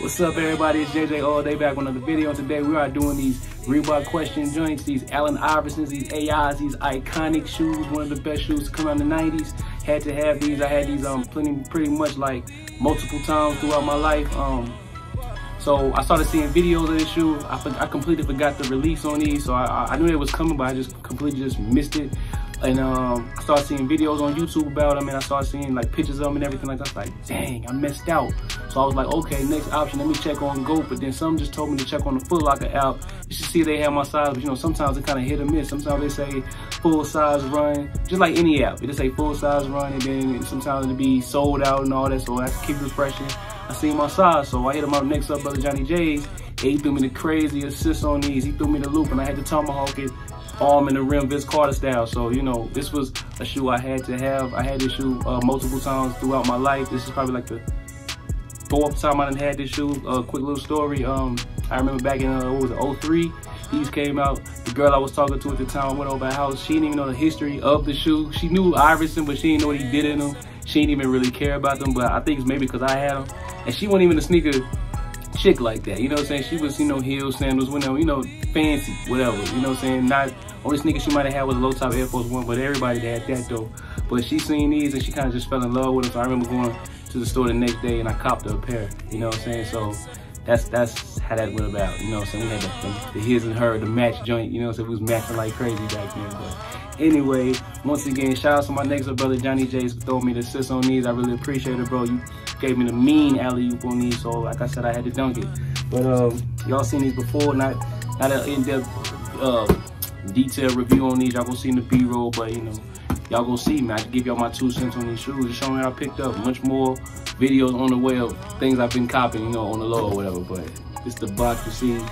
What's up, everybody? It's JJ All Day back with another video. Today we are doing these Reebok question joints, these Allen Iversons, these AIs, these iconic shoes, one of the best shoes to come out in the 90s. Had to have these. I had these um plenty, pretty much like multiple times throughout my life. Um, so I started seeing videos of this shoe. I, I completely forgot the release on these, so I, I knew it was coming, but I just completely just missed it. And um, I started seeing videos on YouTube about them, and I started seeing like pictures of them and everything like that. I was like, dang, I missed out. So I was like, okay, next option, let me check on GOAT. But then some just told me to check on the Foot Locker app. You should see they have my size, but you know, sometimes it kind of hit or miss. Sometimes they say full size run, just like any app. It just say full size run, and then sometimes it'll be sold out and all that. So I have to keep refreshing. I see my size, so I hit him up next up, brother Johnny J'z. He threw me the crazy assist on these. He threw me the loop, and I had to tomahawk it arm in the rim Vince Carter style. So, you know, this was a shoe I had to have. I had this shoe uh, multiple times throughout my life. This is probably like the fourth time I done had this shoe. A uh, quick little story. Um, I remember back in, uh, what was it, 03, these came out. The girl I was talking to at the time went over my house. She didn't even know the history of the shoe. She knew Iverson, but she didn't know what he did in them. She didn't even really care about them, but I think it's maybe because I had them. And she wasn't even a sneaker chick like that. You know what I'm saying? She was, you know, heels, sandals, know, you know, fancy, whatever. You know what I'm saying? Not only sneaker she might have had was a low top Air Force One, but everybody had that though. But she seen these and she kind of just fell in love with them. So I remember going to the store the next day and I copped a pair. You know what I'm saying? So that's that's how that went about. You know what I'm saying? We had the, the, the his and her, the match joint. You know what I'm saying? It was matching like crazy back then. But anyway, once again, shout out to my next brother Johnny J'z for throwing me the assist on these. I really appreciate it, bro. You gave me the mean alley oop on these, so like I said, I had to dunk it. But um, y'all seen these before, not not an in-depth uh, detailed review on these. Y'all gonna see in the B-roll, but you know, y'all gonna see me. I can give y'all my two cents on these shoes, just showing I picked up much more videos on the way of things I've been copying, you know, on the low or whatever. But it's the box you see,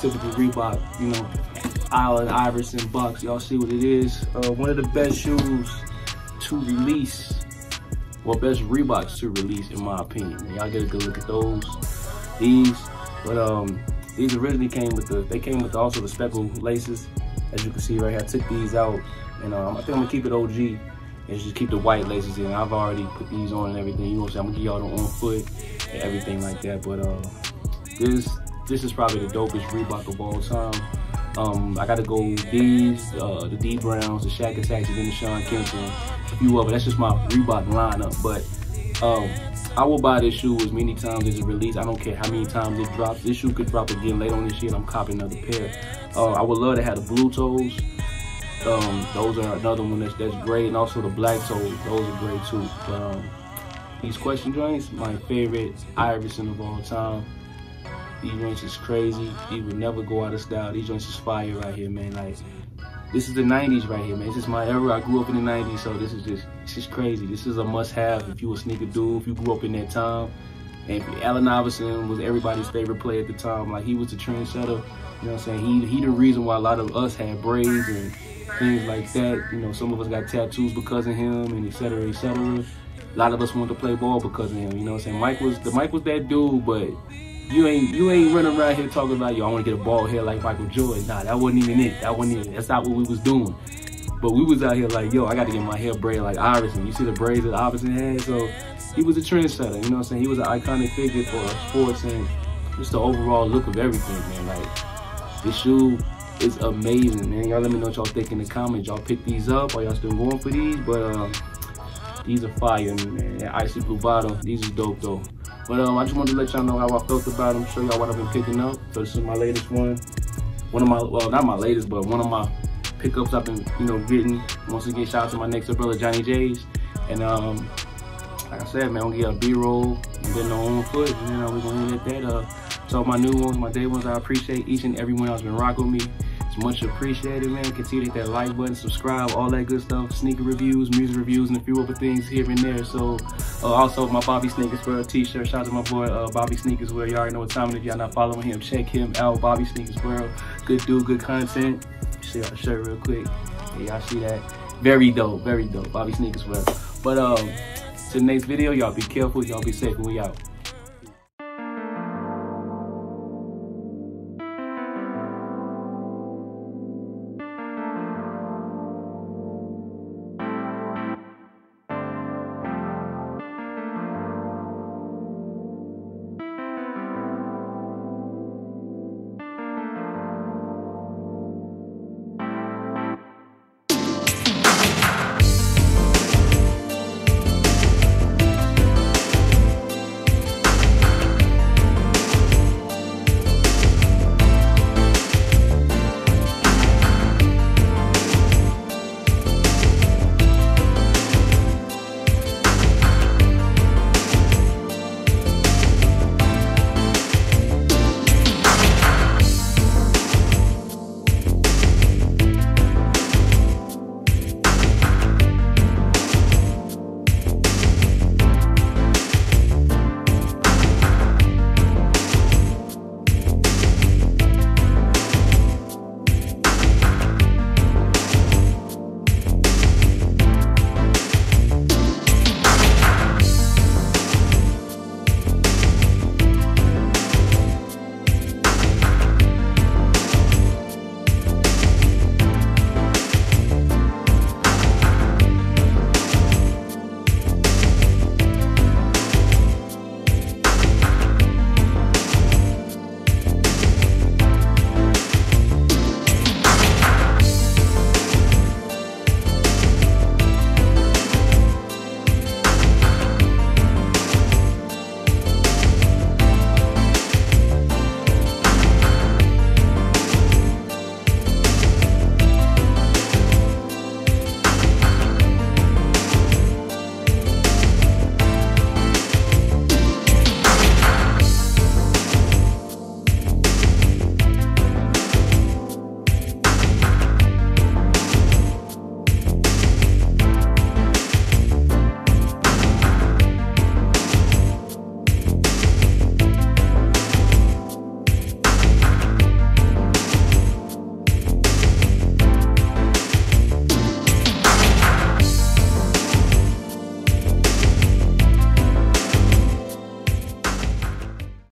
typical Reebok, you know, Allen Iverson box. Y'all see what it is. Uh, one of the best shoes to release well, best Reeboks to release, in my opinion. Y'all get a good look at those. These, but um, these originally came with the, they came with also the speckle laces. As you can see right here, I took these out, and um, I think I'm gonna keep it OG and just keep the white laces in. I've already put these on and everything. You know what I'm saying? I'm gonna give y'all the on foot and everything like that. But uh, this, this is probably the dopest Reebok of all time. Um, I gotta go these, uh, the Dee Browns, the Shaq Attacks, and and the Shawn Kempton, a few of them. That's just my Reebok lineup. But um, I will buy this shoe as many times as it released. I don't care how many times it drops. This shoe could drop again later on this year. I'm copying another pair. Uh, I would love to have the blue toes. Um, those are another one that's, that's great. And also the black toes, those are great too. But um, these question joints, my favorite Iverson of all time. These joints is crazy. These would never go out of style. These joints is fire right here, man. Like, this is the 90s right here, man. This is my era. I grew up in the 90s, so this is just, this is crazy. This is a must-have if you a sneaker dude, if you grew up in that time. And Allen Iverson was everybody's favorite player at the time. Like, he was the trendsetter. You know what I'm saying? He, he the reason why a lot of us had braids and things like that. You know, some of us got tattoos because of him and et cetera, et cetera. A lot of us wanted to play ball because of him. You know what I'm saying? Mike was, the Mike was that dude, but you ain't you ain't running around here talking about yo, I want to get a bald head like Michael Jordan. Nah, that wasn't even it. That wasn't even. That's not what we was doing. But we was out here like, yo, I got to get my hair braided like Iverson. You see the braids that Iverson had? So he was a trendsetter. You know what I'm saying? He was an iconic figure for sports and just the overall look of everything, man. Like this shoe is amazing, man. Y'all let me know what y'all think in the comments. Y'all pick these up or y'all still going for these? But um, these are fire, man. Icy blue bottle. These is dope though. But um, I just wanted to let y'all know how I felt about them, show y'all what I've been picking up. So this is my latest one. One of my, well, not my latest, but one of my pickups I've been, you know, getting. Once again, shout out to my next brother, Johnny J'z. And um, like I said, man, I'm gonna get a B-roll and then on foot. And then uh, we're gonna at that. Uh, so my new ones, my day ones, I appreciate each and every one that's been rocking with me. It's much appreciated, man. Continue to hit that like button, subscribe, all that good stuff. Sneaker reviews, music reviews, and a few other things here and there. So, uh, also my Bobby Sneakers a t-shirt. Shout out to my boy uh, Bobby Sneakers World. Y'all already know what time it is. If y'all not following him, check him out. Bobby Sneakers World. Good dude, good content. See y'all shirt real quick. Yeah, y'all see that? Very dope, very dope. Bobby Sneakers World. But um, to the next video, y'all be careful. Y'all be safe, we out.